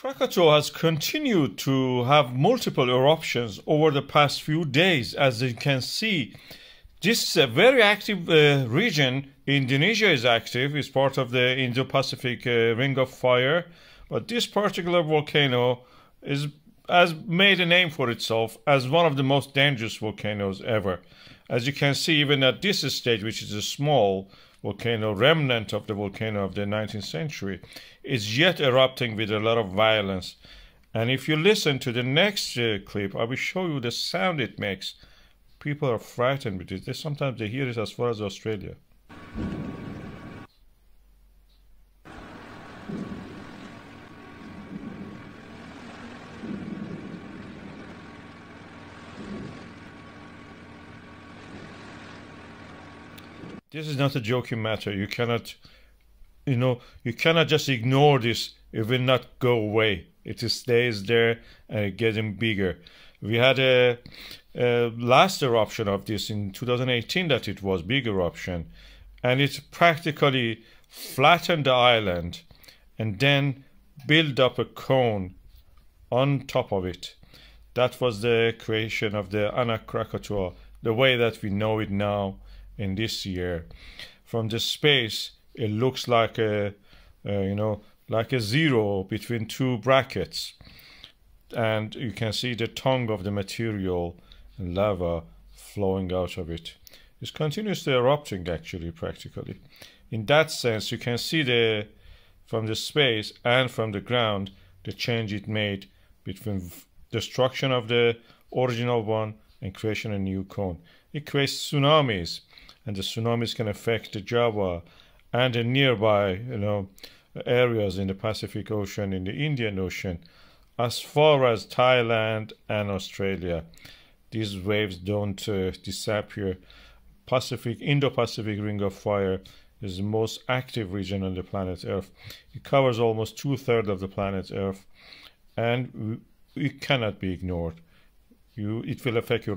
Krakatoa has continued to have multiple eruptions over the past few days. As you can see, this is a very active uh, region. Indonesia is active, it's part of the Indo Pacific uh, Ring of Fire. But this particular volcano is, has made a name for itself as one of the most dangerous volcanoes ever. As you can see, even at this stage, which is a small volcano, remnant of the volcano of the 19th century, is yet erupting with a lot of violence. And if you listen to the next uh, clip, I will show you the sound it makes. People are frightened with it. They, sometimes they hear it as far as Australia. This is not a joking matter. You cannot, you know, you cannot just ignore this. It will not go away. It stays there and getting bigger. We had a, a, last eruption of this in 2018 that it was big eruption, and it practically flattened the island, and then build up a cone on top of it. That was the creation of the Anak Krakatoa, the way that we know it now in this year. From the space, it looks like a, you know, like a zero between two brackets. And you can see the tongue of the material lava flowing out of it. It's continuously erupting actually, practically. In that sense, you can see the from the space and from the ground the change it made between destruction of the original one and creation of a new cone. It creates tsunamis and the tsunamis can affect Java and the nearby, you know, areas in the Pacific Ocean, in the Indian Ocean, as far as Thailand and Australia. These waves don't uh, disappear. Pacific, Indo-Pacific Ring of Fire is the most active region on the planet Earth. It covers almost two-thirds of the planet Earth, and it cannot be ignored. You, it will affect your life.